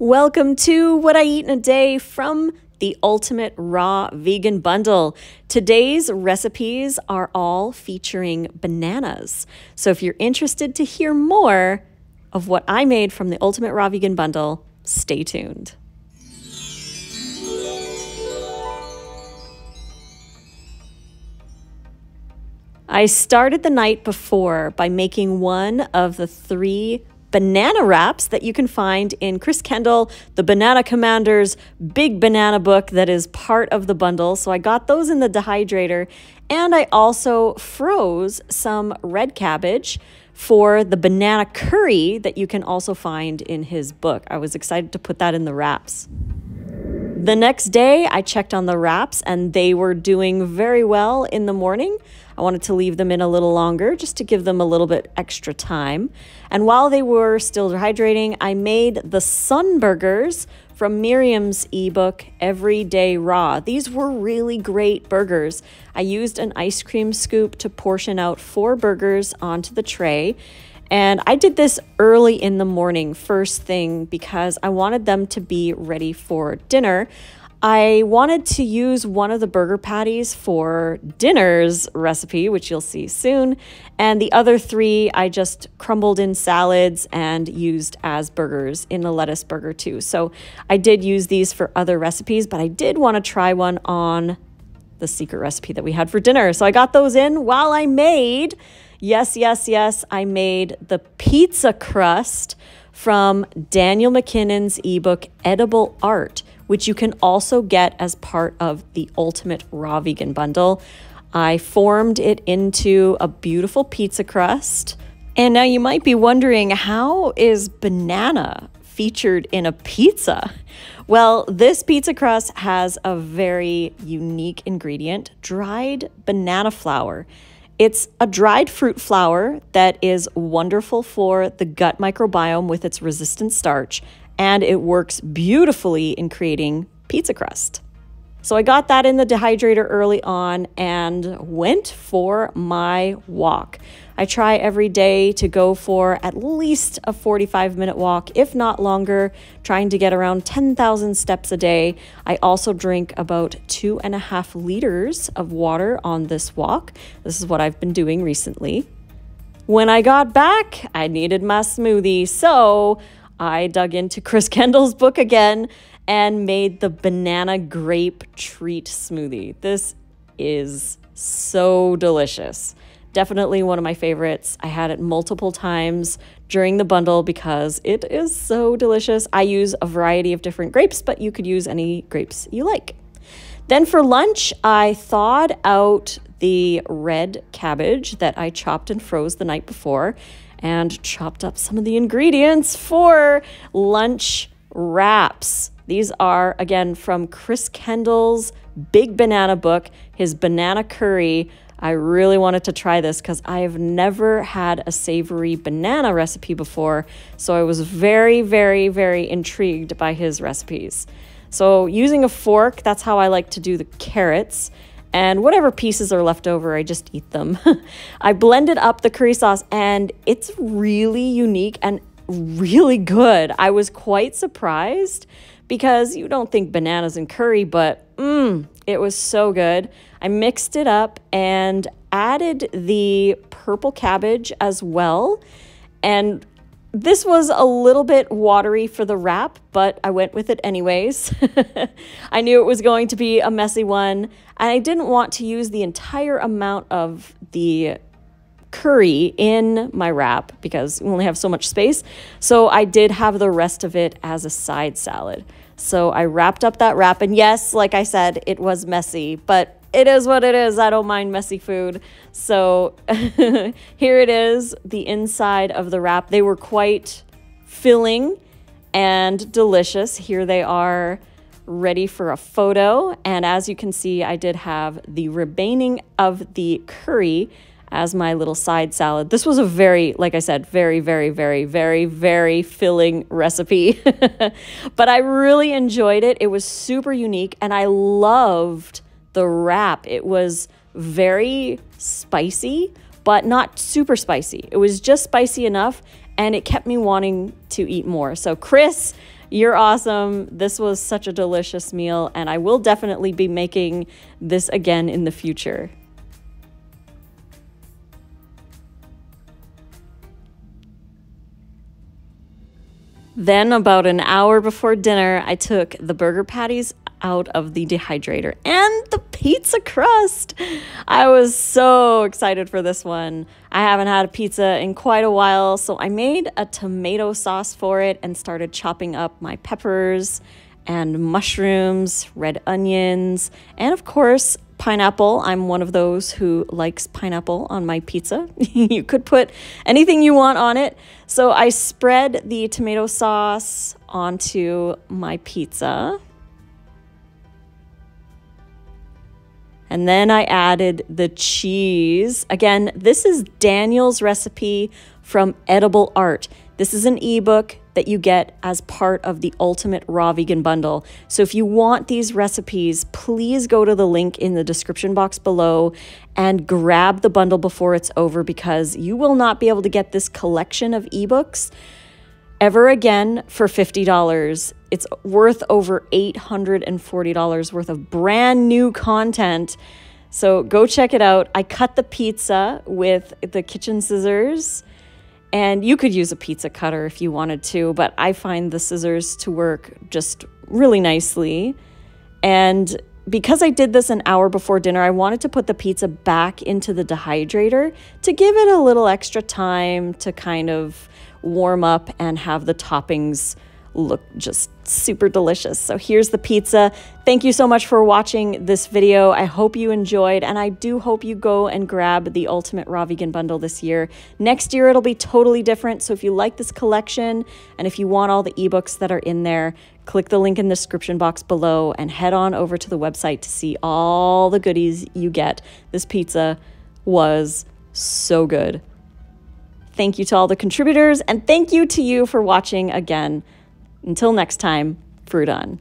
Welcome to What I Eat in a Day from the Ultimate Raw Vegan Bundle. Today's recipes are all featuring bananas. So if you're interested to hear more of what I made from the Ultimate Raw Vegan Bundle, stay tuned. I started the night before by making one of the three banana wraps that you can find in Chris Kendall, the Banana Commander's big banana book that is part of the bundle. So I got those in the dehydrator. And I also froze some red cabbage for the banana curry that you can also find in his book. I was excited to put that in the wraps. The next day, I checked on the wraps and they were doing very well in the morning. I wanted to leave them in a little longer just to give them a little bit extra time. And while they were still hydrating, I made the sun burgers from Mirjam's ebook, Everyday Raw. These were really great burgers. I used an ice cream scoop to portion out four burgers onto the tray. And I did this early in the morning, first thing, because I wanted them to be ready for dinner. I wanted to use one of the burger patties for dinner's recipe, which you'll see soon. And the other three I just crumbled in salads and used as burgers in a lettuce burger too. So I did use these for other recipes, but I did want to try one on the secret recipe that we had for dinner. So I got those in while I made Yes, yes, yes. I made the pizza crust from Daniel McKinnon's ebook, Edible Art, which you can also get as part of the Ultimate Raw Vegan Bundle. I formed it into a beautiful pizza crust. And now you might be wondering how is banana featured in a pizza? Well, this pizza crust has a very unique ingredient dried banana flour. It's a dried fruit flour that is wonderful for the gut microbiome with its resistant starch, and it works beautifully in creating pizza crust. So I got that in the dehydrator early on and went for my walk. I try every day to go for at least a 45 minute walk, if not longer, trying to get around 10,000 steps a day. I also drink about two and a half liters of water on this walk. This is what I've been doing recently. When I got back, I needed my smoothie, so I dug into Chris Kendall's book again and made the banana grape treat smoothie. This is so delicious. Definitely one of my favorites. I had it multiple times during the bundle because it is so delicious. I use a variety of different grapes, but you could use any grapes you like. Then for lunch, I thawed out the red cabbage that I chopped and froze the night before and chopped up some of the ingredients for lunch wraps. These are, again, from Chris Kendall's Big Banana book, his banana curry. I really wanted to try this because I have never had a savory banana recipe before. So I was very, very, very intrigued by his recipes. So using a fork, that's how I like to do the carrots. And whatever pieces are left over, I just eat them. I blended up the curry sauce and it's really unique and really good. I was quite surprised because you don't think bananas and curry, but mmm, it was so good. I mixed it up and added the purple cabbage as well. And this was a little bit watery for the wrap, but I went with it anyways. I knew it was going to be a messy one, and I didn't want to use the entire amount of the curry in my wrap because we only have so much space. So I did have the rest of it as a side salad. So I wrapped up that wrap. And yes, like I said, it was messy, but it is what it is. I don't mind messy food. So here it is, the inside of the wrap. They were quite filling and delicious. Here they are ready for a photo. And as you can see, I did have the remaining of the curry as my little side salad. This was a very, like I said, very, very, very, very, very filling recipe. but I really enjoyed it. It was super unique and I loved the wrap. It was very spicy, but not super spicy. It was just spicy enough and it kept me wanting to eat more. So, Chris, You're awesome. This was such a delicious meal, and I will definitely be making this again in the future. Then, about an hour before dinner, I took the burger patties out of the dehydrator and the pizza crust. I was so excited for this one. I haven't had a pizza in quite a while, so I made a tomato sauce for it and started chopping up my peppers and mushrooms, red onions, and of course, pineapple. I'm one of those who likes pineapple on my pizza. you could put anything you want on it. So I spread the tomato sauce onto my pizza. And then I added the cheese. Again, this is Daniel's recipe from Edible Art. This is an ebook that you get as part of the Ultimate Raw Vegan Bundle. So if you want these recipes, please go to the link in the description box below and grab the bundle before it's over because you will not be able to get this collection of ebooks ever again for $50. It's worth over $840 worth of brand new content. So go check it out. I cut the pizza with the kitchen scissors, and you could use a pizza cutter if you wanted to, but I find the scissors to work just really nicely. And because I did this an hour before dinner, I wanted to put the pizza back into the dehydrator to give it a little extra time to kind of warm up and have the toppings look just super delicious. So here's the pizza. Thank you so much for watching this video. I hope you enjoyed and I do hope you go and grab the Ultimate Raw Vegan Bundle this year. Next year it'll be totally different. So if you like this collection and if you want all the ebooks that are in there, click the link in the description box below and head on over to the website to see all the goodies you get. This pizza was so good. Thank you to all the contributors, and thank you to you for watching again. Until next time, fruit on.